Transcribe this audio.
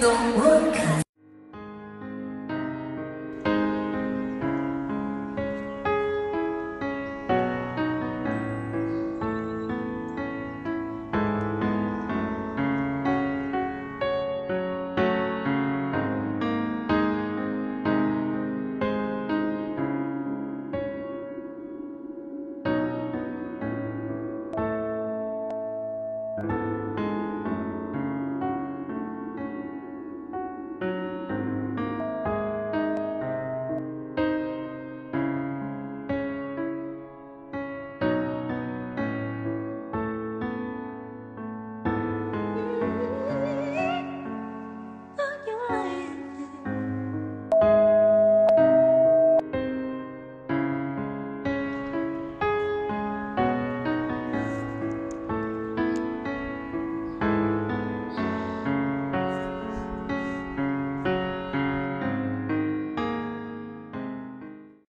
no, road.